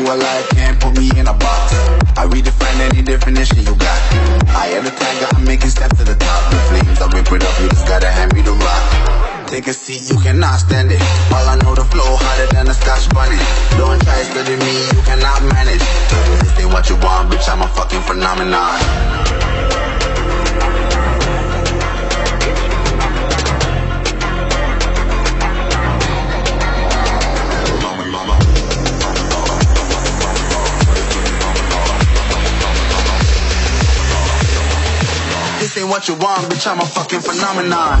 Who can't put me in a. I redefine any definition you got. I am the tiger, I'm making steps to the top. The flames, you just gotta hand me the rock. Take a seat, you cannot stand it. All I know, the flow harder than a scotch bonnet. Don't try study me, you cannot manage. This ain't what you want, bitch, I'm a fucking phenomenon. This ain't what you want, bitch, I'm a fucking phenomenon.